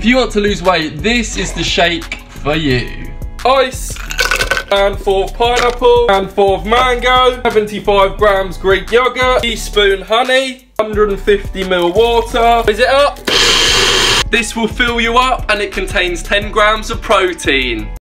If you want to lose weight, this is the shake for you. Ice, and four pineapple, and four mango, 75 grams Greek yogurt, teaspoon honey, 150 ml water. Is it up? This will fill you up and it contains 10 grams of protein.